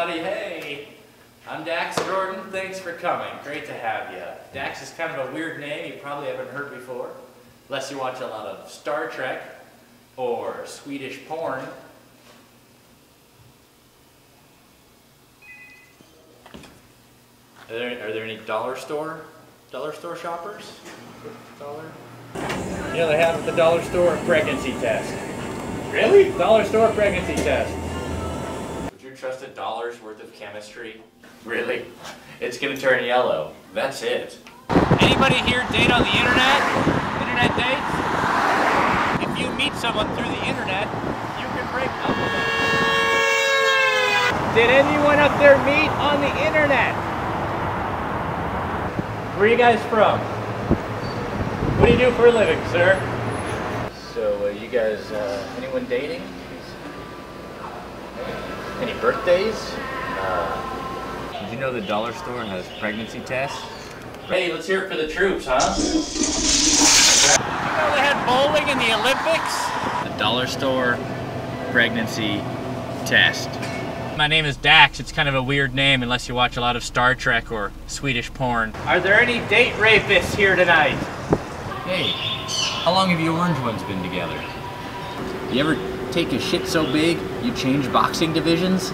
everybody. Hey, I'm Dax Jordan. Thanks for coming. Great to have you. Dax is kind of a weird name you probably haven't heard before, unless you watch a lot of Star Trek or Swedish porn. Are there, are there any dollar store, dollar store shoppers? Dollar? You know they have at the dollar store a pregnancy test. Really? Dollar store pregnancy test. Would you trust a dollar's worth of chemistry? Really? It's gonna turn yellow. That's it. Anybody here date on the internet? Internet dates? If you meet someone through the internet, you can break up with them. Did anyone up there meet on the internet? Where are you guys from? What do you do for a living, sir? So, uh, you guys, uh, anyone dating? Any birthdays? Uh, Did you know the dollar store has pregnancy tests? hey, let's hear it for the troops, huh? You know they had bowling in the Olympics? The dollar store pregnancy test. My name is Dax. It's kind of a weird name unless you watch a lot of Star Trek or Swedish porn. Are there any date rapists here tonight? Hey, how long have you orange ones been together? You ever take a shit so big you change boxing divisions?